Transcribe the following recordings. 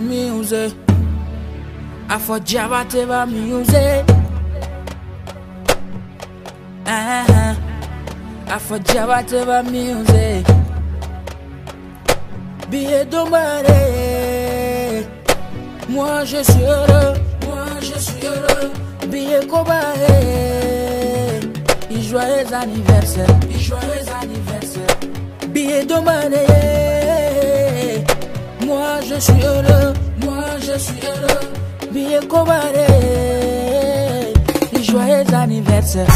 music. I for Java Teva music. Uh-huh. I for Java Teva music. Billet dombaré. Moi je suis heureux. Moi je suis heureux. Billet cobaré. Et joyeux anniversaire. Joyeux anniversaire. Billet dombaré. Je suis heureux. Moi je suis heureux. Billet cobaré. Et joyeux anniversaire.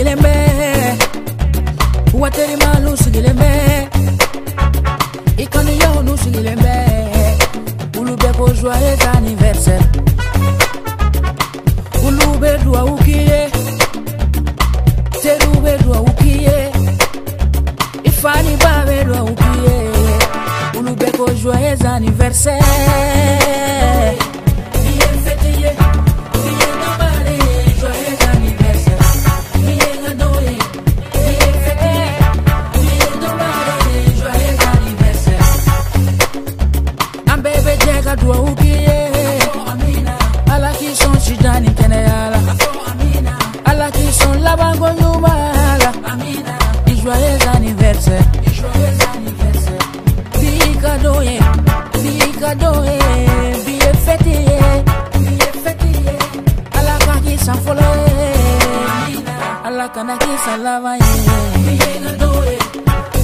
Balimalu sigilen bɛ Waterimalu sigilen bɛ I kanuyaw sigilen bɛ Olu bɛɛ ko joyeux anniversaire. Olu bɛ duwawu k'i ye Teriw bɛ duwawu k'i ye I fa ba bɛ duwawu k'i ye Olu anniversaire k'i sɔn sida ni kɛnɛya la. Ala k'i sɔn labanko ɲuman la. I joyeux anniversaire. Bi ka d'o ye, bi ka d'o ye, bi ye fɛti ye. Ala ka k'i ye. Kana k'i san laban ye. Bi ye ye, bi ye ye, bi ye ye.